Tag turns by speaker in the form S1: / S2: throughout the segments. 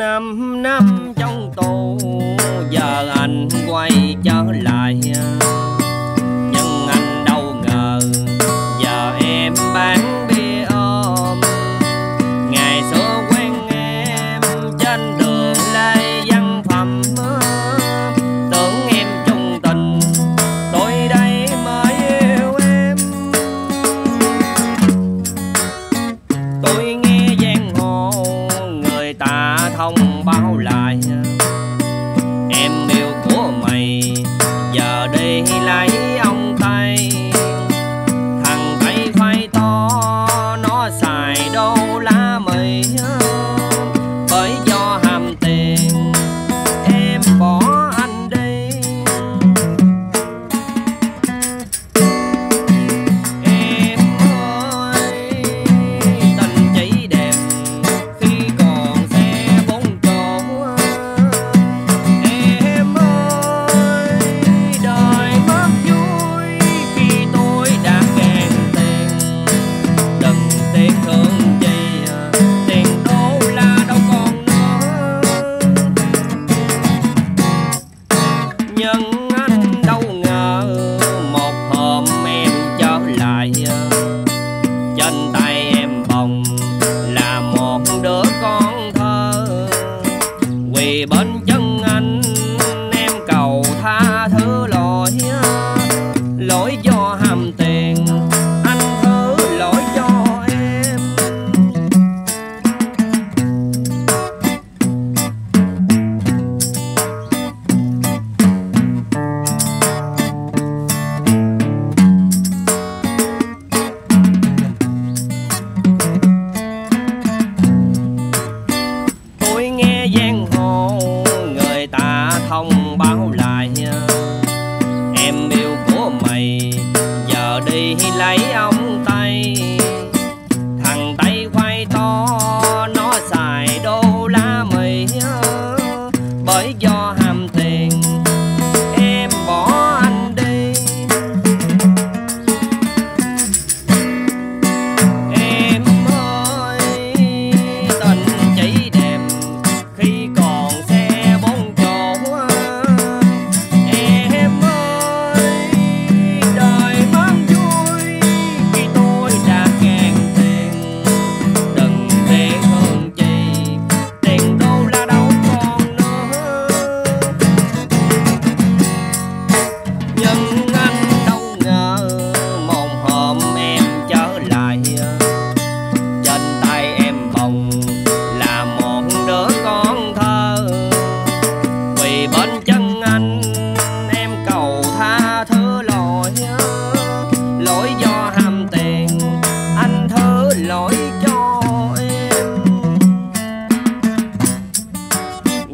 S1: năm năm Oh. thứ lỗi lỗi do hàm tiền, anh thứ lỗi cho em. Tôi nghe giang hồ, người ta thông báo là lấy ông tay.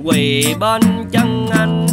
S1: quỳ bên chân anh.